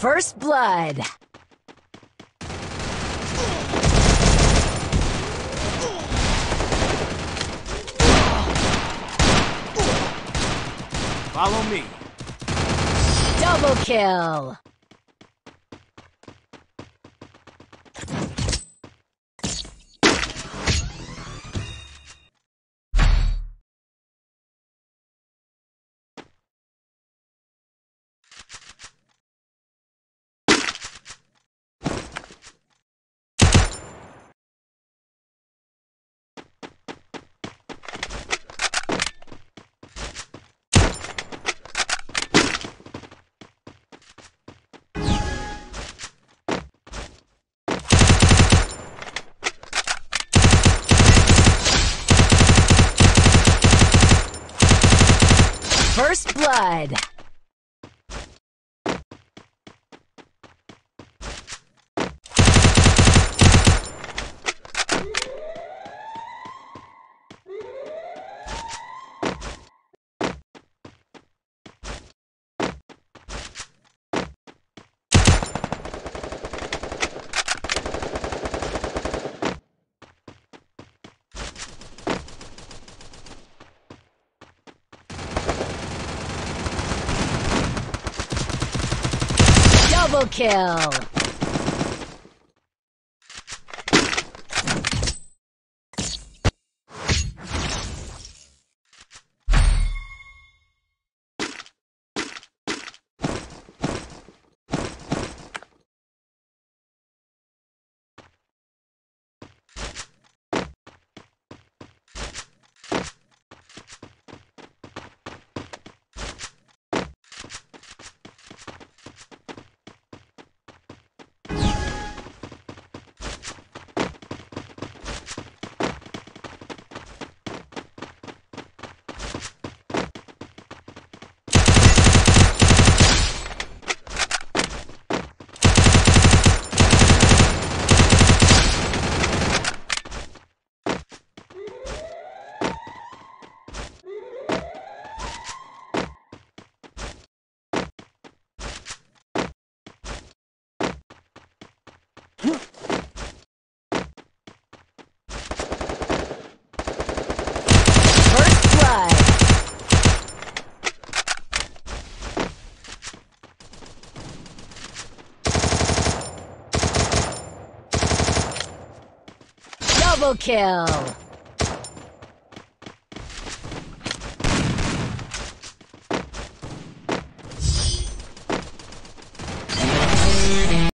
First blood. Follow me. Double kill. First blood. Double kill. First blood. Double kill.